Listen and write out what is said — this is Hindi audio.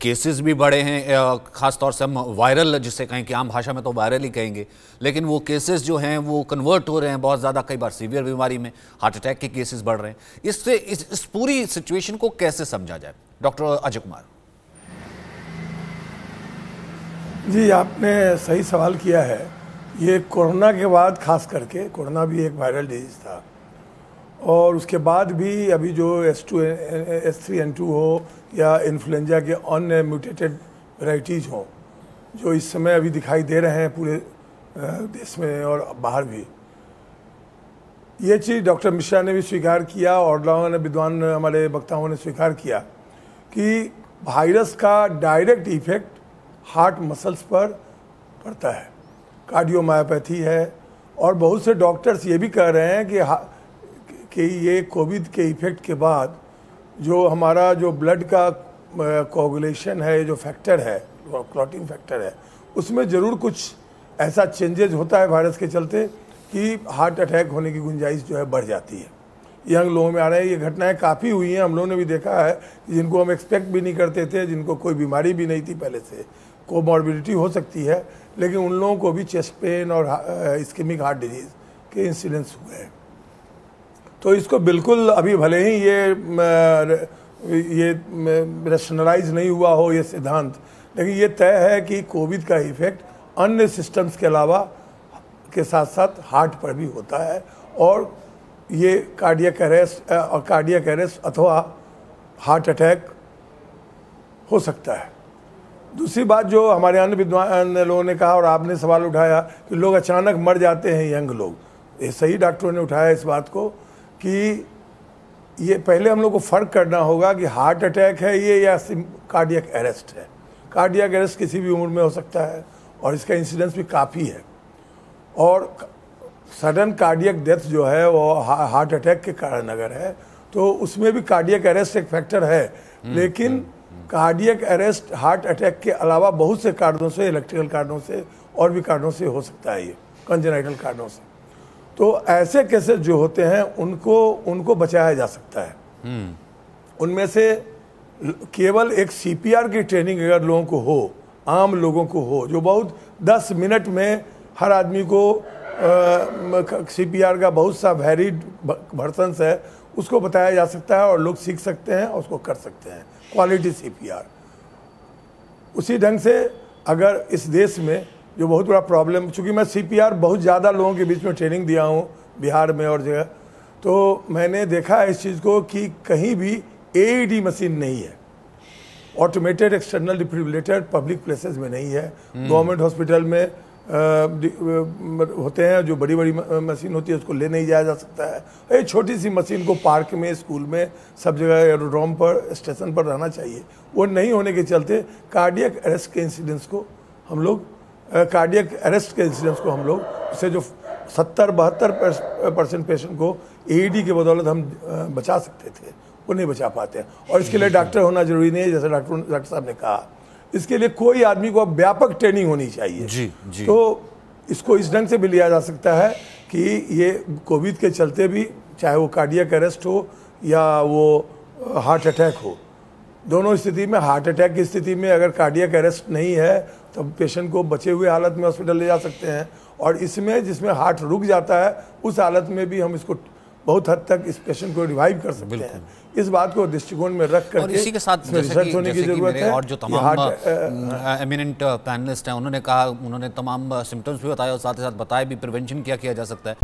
केसेस भी बढ़े हैं ख़ास तौर से हम वायरल जिसे कहें कि आम भाषा में तो वायरल ही कहेंगे लेकिन वो केसेस जो हैं वो कन्वर्ट हो रहे हैं बहुत ज़्यादा कई बार सीवियर बीमारी में हार्ट अटैक के केसेस बढ़ रहे हैं। इससे इस, इस पूरी सिचुएशन को कैसे समझा जाए? डॉक्टर अजय कुमार। जी आपने सही सवाल किया है। ये कोरोना के बाद खास करके कोरोना भी एक वायरल डिज़ीज़ था। और उसके बाद भी अभी जो S two S three N two हो या इन्फ्लुएंजा के अन्य म्यूटेटेड वैरायटीज़ हों, जो इस समय अभी दिखाई दे रहे हैं पूरे देश में और बाहर भी। ये चीज़ डॉक्टर मिश्रा ने भी स्वीकार किया और ने विद्वान हमारे वक्ताओं ने स्वीकार किया कि वायरस का डायरेक्ट इफ़ेक्ट हार्ट मसल्स पर पड़ता है। कार्डियोमायोपैथी है और बहुत से डॉक्टर्स ये भी कह रहे हैं कि कि ये कोविड के इफ़ेक्ट के बाद जो हमारा जो ब्लड का कोगुलेशन है, जो फैक्टर है क्लॉटिंग फैक्टर है, उसमें ज़रूर कुछ ऐसा चेंजेज होता है वायरस के चलते कि हार्ट अटैक होने की गुंजाइश जो है बढ़ जाती है। यंग लोगों में आ रहे हैं, ये घटनाएँ काफ़ी हुई हैं, हम लोगों ने भी देखा है, जिनको हम एक्सपेक्ट भी नहीं करते थे, जिनको कोई बीमारी भी नहीं थी पहले से कोमॉर्बिडिटी हो सकती है, लेकिन उन लोगों को भी चेस्ट पेन और स्कीमिक हार्ट डिज़ीज़ के इंसिडेंस हुए हैं। तो इसको बिल्कुल अभी भले ही ये ये रेशनलाइज नहीं हुआ हो ये सिद्धांत, लेकिन ये तय है कि कोविड का इफ़ेक्ट अन्य सिस्टम्स के अलावा के साथ साथ हार्ट पर भी होता है। और ये कार्डियक अरेस्ट और कार्डियक अरेस्ट अथवा हार्ट अटैक हो सकता है। दूसरी बात जो हमारे अन्य विद्वान लोगों ने कहा और आपने सवाल उठाया कि लोग अचानक मर जाते हैं यंग लोग, ये सही डॉक्टरों ने उठाया इस बात को। कि ये पहले हम लोग को फ़र्क करना होगा कि हार्ट अटैक है ये या कार्डियक अरेस्ट है। कार्डियक अरेस्ट किसी भी उम्र में हो सकता है और इसका इंसिडेंस भी काफ़ी है। और सडन कार्डियक डेथ जो है वो हार्ट अटैक के कारण अगर है तो उसमें भी कार्डियक अरेस्ट एक फैक्टर है। हम्म, लेकिन कार्डियक अरेस्ट हार्ट अटैक के अलावा बहुत से कारणों से इलेक्ट्रिकल कारणों से और भी कारणों से हो सकता है ये कंजेनाइटल कारणों से। तो ऐसे केसेस जो होते हैं उनको उनको बचाया जा सकता है। हम्म। उनमें से केवल एक सीपीआर की ट्रेनिंग अगर लोगों को हो आम लोगों को हो जो बहुत 10 मिनट में हर आदमी को सीपीआर का बहुत सा वेरिड भर्सन है उसको बताया जा सकता है और लोग सीख सकते हैं और उसको कर सकते हैं। क्वालिटी सीपीआर उसी ढंग से अगर इस देश में जो बहुत बड़ा प्रॉब्लम चूँकि मैं सीपीआर बहुत ज़्यादा लोगों के बीच में ट्रेनिंग दिया हूँ बिहार में और जगह तो मैंने देखा इस चीज़ को कि कहीं भी ए मशीन e नहीं है। Automated external defibrillator public places में नहीं है। गवर्नमेंट हम्म। हॉस्पिटल में आ, होते हैं जो बड़ी बड़ी मशीन होती है उसको ले नहीं जाया जा सकता है। एक छोटी सी मशीन को पार्क में स्कूल में सब जगह एरोड्रोम पर स्टेशन पर रहना चाहिए। वो नहीं होने के चलते कार्डियक अरेस्ट के इंसिडेंट्स को हम लोग कार्डियक अरेस्ट के इंसिडेंट्स को हम लोग उससे जो सत्तर बहत्तर परसेंट पेशेंट को ए की बदौलत हम बचा सकते थे वो नहीं बचा पाते। और इसके लिए डॉक्टर होना ज़रूरी नहीं है जैसे डॉक्टर डॉक्टर साहब ने कहा। इसके लिए कोई आदमी को व्यापक ट्रेनिंग होनी चाहिए। जी, जी। तो इसको इस ढंग से भी लिया जा सकता है कि ये कोविड के चलते भी चाहे वो कार्डियक अरेस्ट हो या वो हार्ट अटैक हो दोनों स्थिति में हार्ट अटैक की स्थिति में अगर कार्डियक अरेस्ट नहीं है तो पेशेंट को बचे हुए हालत में हॉस्पिटल ले जा सकते हैं। और इसमें जिसमें हार्ट रुक जाता है उस हालत में भी हम इसको बहुत हद तक इस पेशेंट को रिवाइव कर सकते हैं। इस बात को दृष्टिकोण में रख कर इसी के साथ रिसर्च होने की ज़रूरत है। और जो तमाम एमिनेंट पैनलिस्ट हैं उन्होंने कहा उन्होंने तमाम सिम्टम्स भी बताए और साथ ही साथ बताए भी प्रिवेंशन क्या किया जा सकता है।